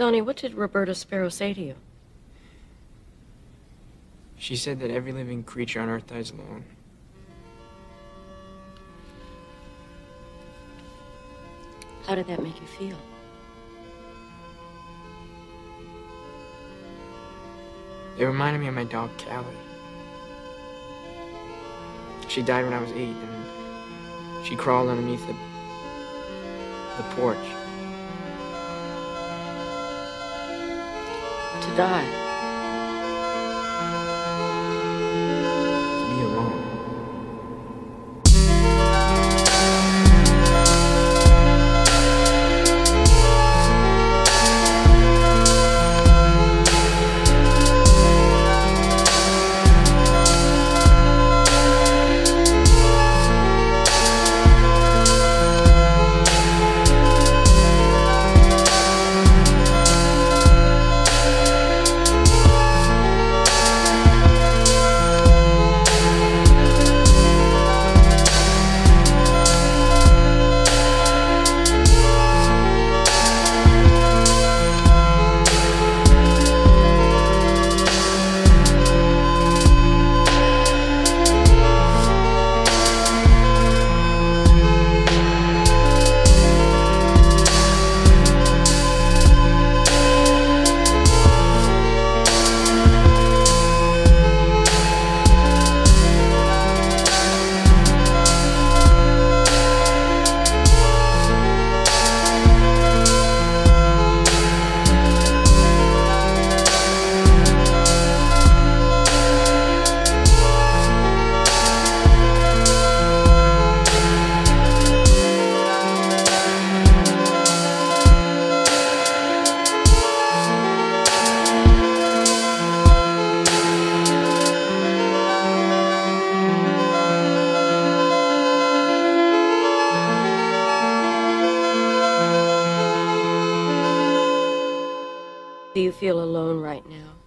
Donnie, what did Roberta Sparrow say to you? She said that every living creature on Earth dies alone. How did that make you feel? It reminded me of my dog, Callie. She died when I was eight, and she crawled underneath the, the porch. To die. Do you feel alone right now?